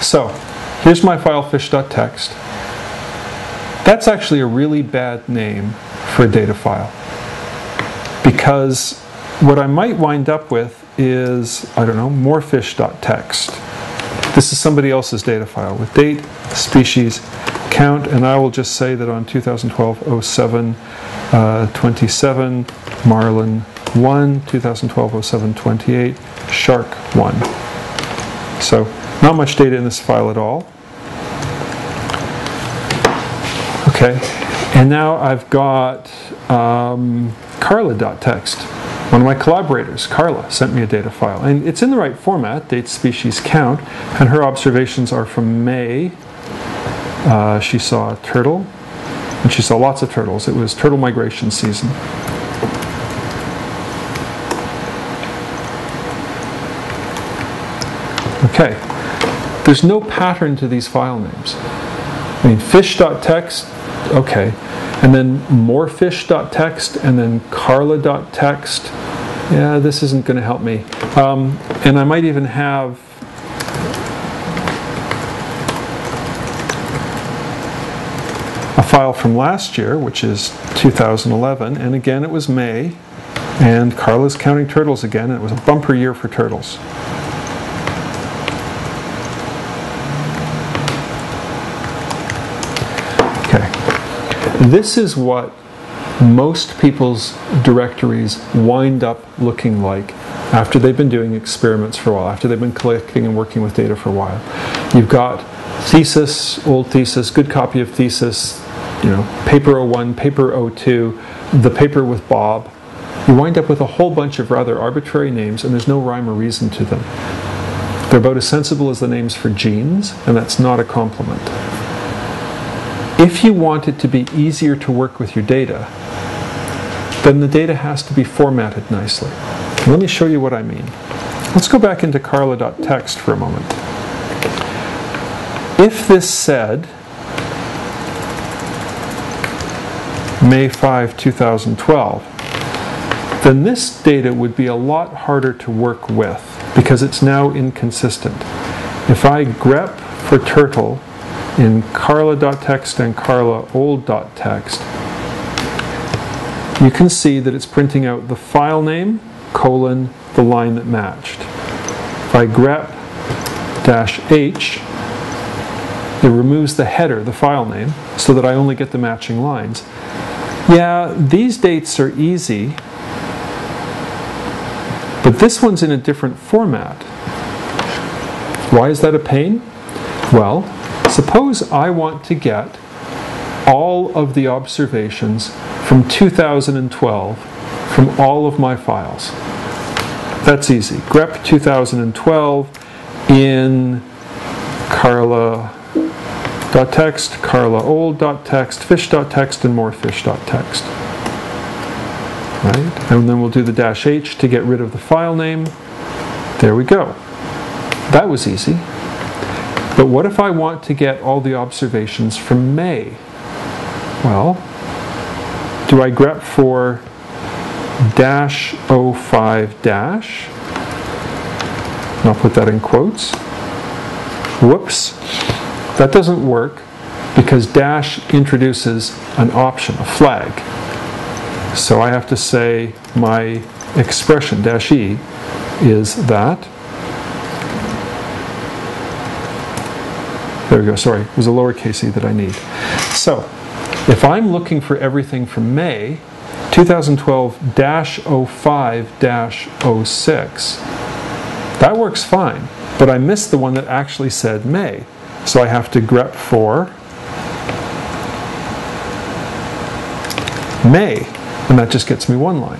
So here's my file fish.txt. That's actually a really bad name for a data file because what I might wind up with is, I don't know, morefish.txt. This is somebody else's data file with date, species, count, and I will just say that on 2012 07 uh, 27, marlin 1, 2012 07 28, shark 1. So not much data in this file at all. Okay, and now I've got um, carla.txt. One of my collaborators, Carla, sent me a data file. And it's in the right format, date, species, count, and her observations are from May. Uh, she saw a turtle, and she saw lots of turtles. It was turtle migration season. Okay, there's no pattern to these file names. I mean, fish.txt, okay, and then morefish.txt, and then carla.txt. Yeah, this isn't going to help me. Um, and I might even have a file from last year, which is 2011, and again it was May, and Carla's counting turtles again, and it was a bumper year for turtles. This is what most people's directories wind up looking like after they've been doing experiments for a while, after they've been collecting and working with data for a while. You've got thesis, old thesis, good copy of thesis, you know, paper 01, paper 02, the paper with Bob. You wind up with a whole bunch of rather arbitrary names and there's no rhyme or reason to them. They're about as sensible as the names for genes, and that's not a compliment. If you want it to be easier to work with your data, then the data has to be formatted nicely. Let me show you what I mean. Let's go back into carla.txt for a moment. If this said May 5, 2012, then this data would be a lot harder to work with because it's now inconsistent. If I grep for turtle in carla.txt and carla old.txt, you can see that it's printing out the file name, colon, the line that matched. If I grep dash h, it removes the header, the file name, so that I only get the matching lines. Yeah, these dates are easy, but this one's in a different format. Why is that a pain? Well, Suppose I want to get all of the observations from 2012 from all of my files. That's easy. grep 2012 in carla.txt, carlaold.txt, fish.txt, and morefish.txt. Right? And then we'll do the dash h to get rid of the file name. There we go. That was easy. But what if I want to get all the observations from May? Well, do I grep for dash 05 dash? I'll put that in quotes. Whoops, that doesn't work because dash introduces an option, a flag. So I have to say my expression, dash e, is that. There we go, sorry, it was a lowercase e that I need. So, if I'm looking for everything from May, 2012-05-06, that works fine, but I missed the one that actually said May. So I have to grep for May, and that just gets me one line.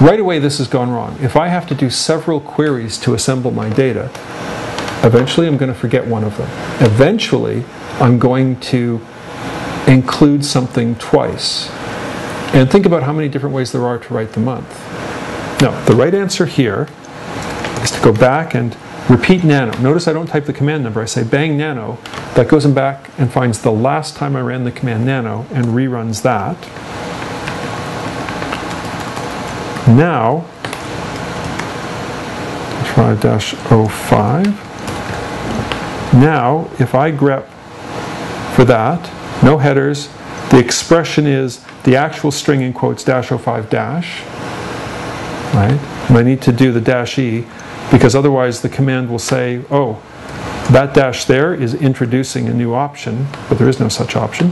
Right away this has gone wrong. If I have to do several queries to assemble my data, Eventually, I'm going to forget one of them. Eventually, I'm going to include something twice. And think about how many different ways there are to write the month. No, the right answer here is to go back and repeat nano. Notice I don't type the command number, I say bang nano. That goes back and finds the last time I ran the command nano and reruns that. Now, try dash 05. Now, if I grep for that, no headers, the expression is the actual string in quotes dash 05 dash, right? And I need to do the dash e because otherwise the command will say, oh, that dash there is introducing a new option, but there is no such option.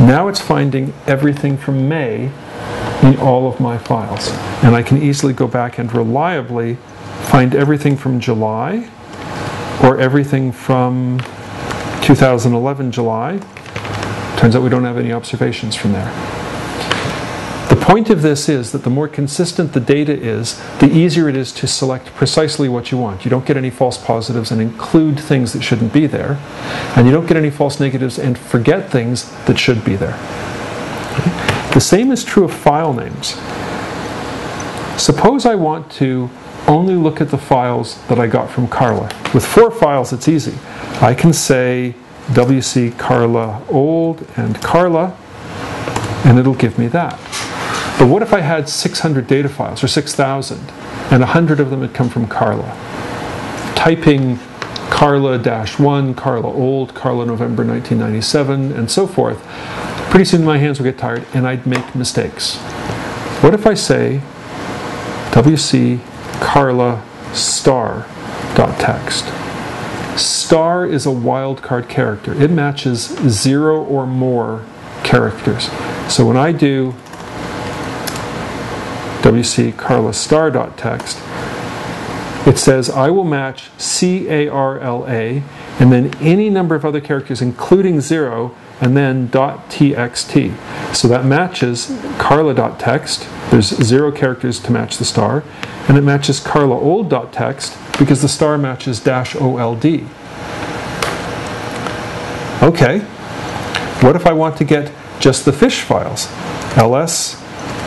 Now it's finding everything from May in all of my files. And I can easily go back and reliably find everything from July or everything from 2011 July. Turns out we don't have any observations from there. The point of this is that the more consistent the data is, the easier it is to select precisely what you want. You don't get any false positives and include things that shouldn't be there, and you don't get any false negatives and forget things that should be there. The same is true of file names. Suppose I want to only look at the files that I got from Carla. With four files, it's easy. I can say WC Carla old and Carla, and it'll give me that. But what if I had 600 data files, or 6,000, and 100 of them had come from Carla? Typing Carla dash 1, Carla old, Carla November 1997, and so forth, pretty soon my hands would get tired and I'd make mistakes. What if I say WC Carla star dot text? Star is a wildcard character. It matches zero or more characters. So when I do WC Carla star dot text, it says I will match C A R L A and then any number of other characters, including zero, and then .txt. So that matches Carla.text. There's zero characters to match the star, and it matches Carla old.text because the star matches dash OLD. Okay, what if I want to get just the fish files? ls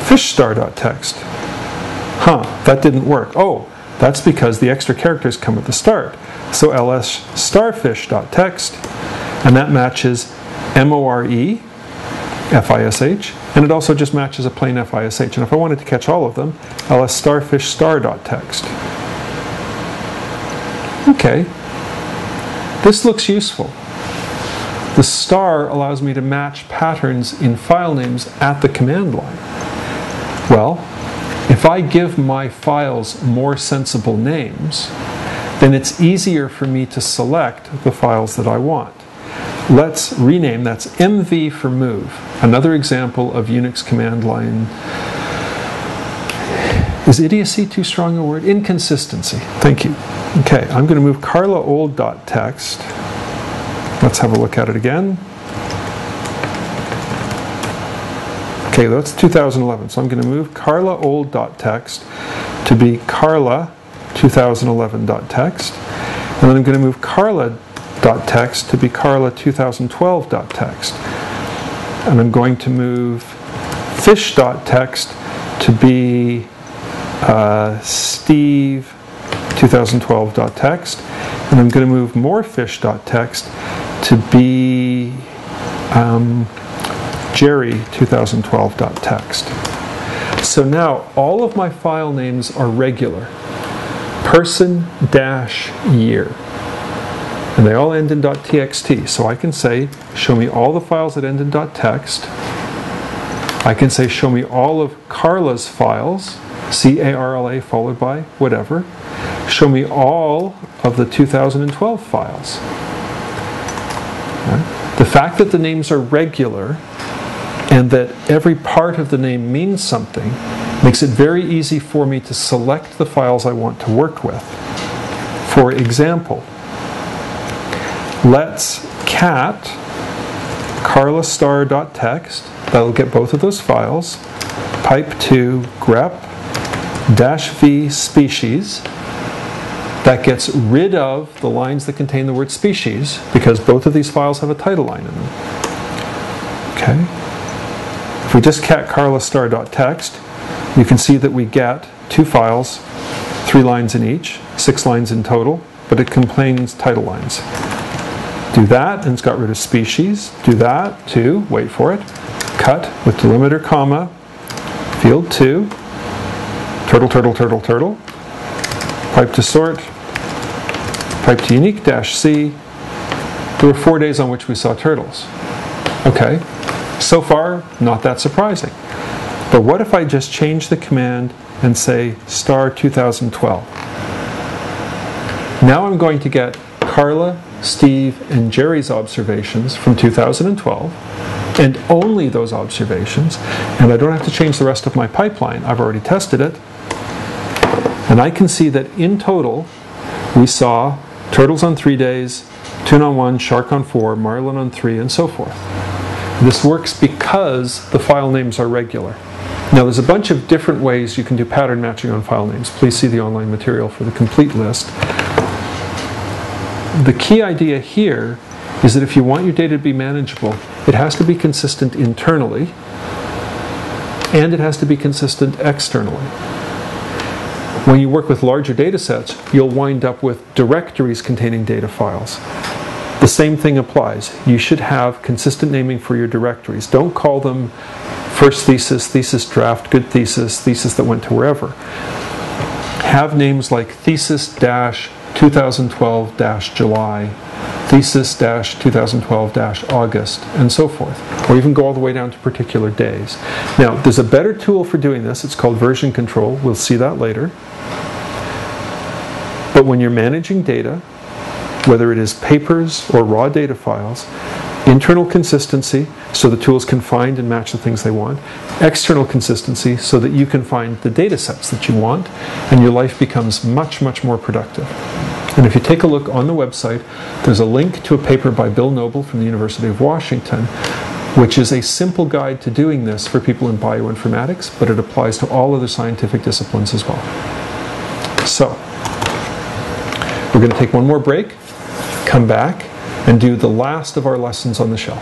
fishstar.text. Huh, that didn't work. Oh, that's because the extra characters come at the start. So ls starfish.txt, and that matches M-O-R-E, F-I-S-H, and it also just matches a plain F-I-S-H. And if I wanted to catch all of them, ls starfish star.text. Okay, this looks useful. The star allows me to match patterns in file names at the command line. Well, if I give my files more sensible names, then it's easier for me to select the files that I want. Let's rename, that's MV for move. Another example of Unix command line. Is idiocy too strong a word? Inconsistency. Thank you. Okay, I'm going to move Carla old dot text. Let's have a look at it again. Okay, that's 2011. So I'm going to move Carla old dot text to be Carla 2011 dot text, and then I'm going to move Carla text to be Carla 2012.text. And I'm going to move fish.text to be uh, Steve 2012.text. And I'm going to move more fish.text to be um, Jerry 2012.text. So now all of my file names are regular. Person dash year and they all end in .txt. So I can say, show me all the files that end in .text. I can say, show me all of Carla's files, C-A-R-L-A followed by whatever. Show me all of the 2012 files. The fact that the names are regular and that every part of the name means something makes it very easy for me to select the files I want to work with. For example, let's cat carlastar.text, that'll get both of those files, pipe to grep dash v species, that gets rid of the lines that contain the word species because both of these files have a title line in them. Okay. If we just cat carlastar.text, you can see that we get two files, three lines in each, six lines in total, but it contains title lines. Do that, and it's got rid of species. Do that, two, wait for it. Cut with delimiter, comma, field two, turtle, turtle, turtle, turtle. Pipe to sort, Pipe to unique dash C. There were four days on which we saw turtles. Okay, so far, not that surprising. But what if I just change the command and say star 2012? Now I'm going to get Carla, Steve, and Jerry's observations from 2012, and only those observations, and I don't have to change the rest of my pipeline. I've already tested it. And I can see that in total, we saw turtles on three days, tuna on one, shark on four, marlin on three, and so forth. This works because the file names are regular. Now there's a bunch of different ways you can do pattern matching on file names. Please see the online material for the complete list. The key idea here is that if you want your data to be manageable, it has to be consistent internally and it has to be consistent externally. When you work with larger data sets, you'll wind up with directories containing data files. The same thing applies. You should have consistent naming for your directories. Don't call them first thesis, thesis draft, good thesis, thesis that went to wherever. Have names like thesis dash 2012 dash July, thesis dash 2012 dash August, and so forth. Or even go all the way down to particular days. Now, there's a better tool for doing this. It's called version control. We'll see that later. But when you're managing data, whether it is papers or raw data files, internal consistency so the tools can find and match the things they want, external consistency so that you can find the data sets that you want, and your life becomes much, much more productive. And if you take a look on the website, there's a link to a paper by Bill Noble from the University of Washington, which is a simple guide to doing this for people in bioinformatics, but it applies to all other scientific disciplines as well. So, we're going to take one more break come back and do the last of our lessons on the shell.